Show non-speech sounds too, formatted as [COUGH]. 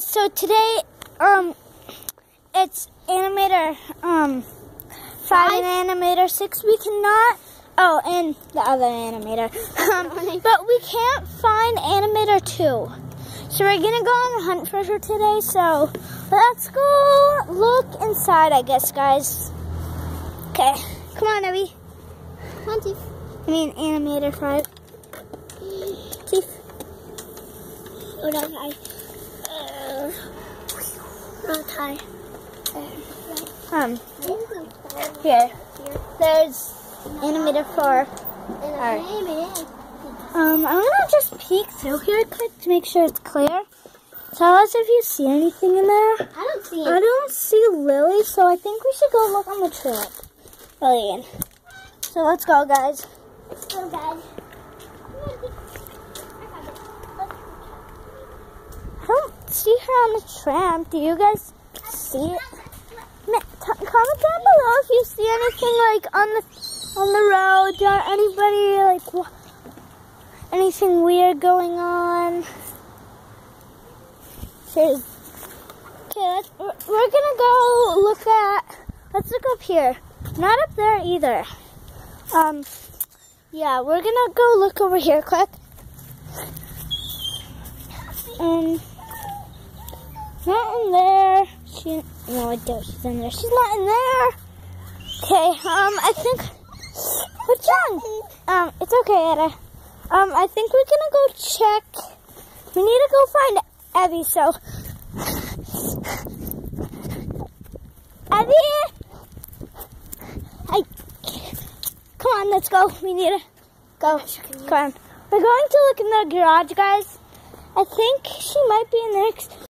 So today, um, it's animator, um, five and animator six. We cannot, oh, and the other animator, um, [LAUGHS] but we can't find animator two. So we're gonna go on a hunt for her today. So let's go look inside, I guess, guys. Okay, come on, Abby. Come on, Tiff. I mean, animator five. Teeth. Oh, no, high. High. Um, here. There's animator four. Alright. Um, I'm gonna just peek through here quick to make sure it's clear. Tell us if you see anything in there. I don't see I don't see Lily, so I think we should go look on the trap. Lillian. So let's go, guys. Oh, God. I don't see her on the tramp. Do you guys see it? Comment down below if you see anything like on the on the road or anybody like anything weird going on. Okay. Let's, we're we're gonna go look at. Let's look up here. Not up there either. Um, yeah, we're gonna go look over here quick. Um, not in there. She, no, I doubt she's in there. She's not in there. Okay, um, I think, what's wrong? Um, it's okay, Etta. Um, I think we're gonna go check. We need to go find Evie, so. Evie! I, come on, let's go. We need to go. Come on. We're going to look in the garage, guys. I think she might be in there.